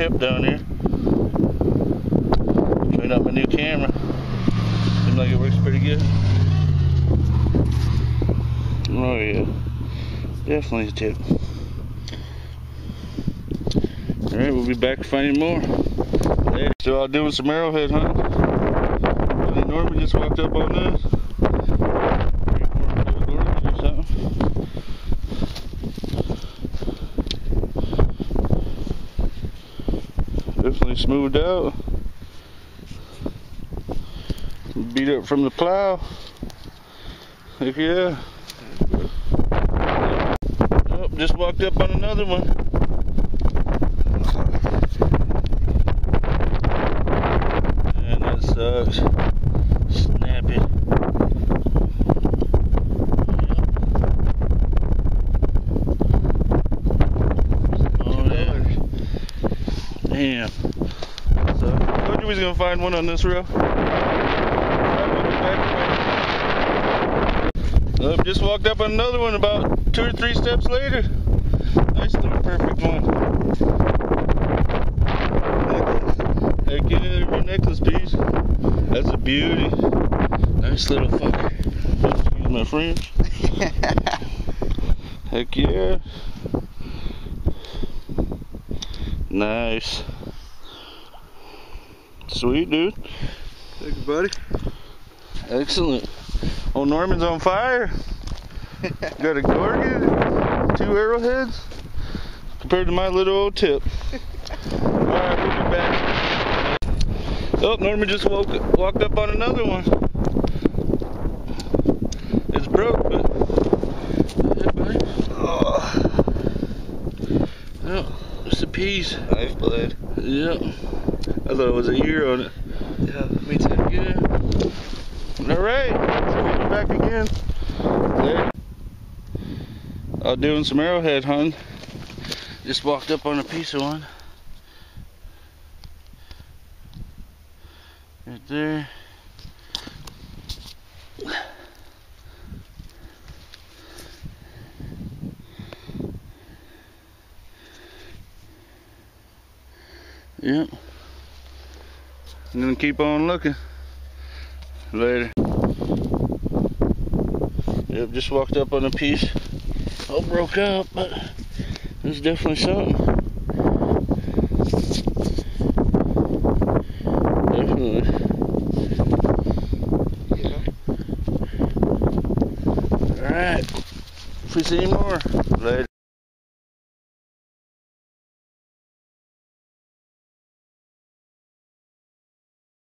tip down here. Trying out my new camera. Seems like it works pretty good. Oh yeah, definitely a tip. All right, we'll be back finding more. Later. So I'm doing some arrowhead hunt. Buddy Norman just walked up on this. Definitely smoothed out. Beat up from the plow. Heck yeah. Oh, just walked up on another one. And that sucks. Snap it. Oh, Damn. So, I told you we was gonna find one on this row. Oh, just walked up on another one about two or three steps later. Nice little perfect one. Heck yeah, there's your necklace piece. That's a beauty. Nice little fucker. Excuse my French. Heck yeah. Nice. Sweet, dude. Thank you, buddy. Excellent. Oh, Norman's on fire. Got a gorget, two arrowheads, compared to my little old tip. Alright, we'll be back. Oh, Norman just woke, walked up on another one. It's broke, but... Hey, buddy. Oh. Oh, just a piece. Lifeblood. Yep. I thought it was a year on it. Yeah, me too. Yeah. All right. So we'll be back again. Later. Uh, doing some arrowhead hunting. Just walked up on a piece of one. Right there. Yep. I'm gonna keep on looking. Later. Yep, just walked up on a piece. All broke up, but there's definitely something. Definitely. Yeah. Alright. If we see more, later.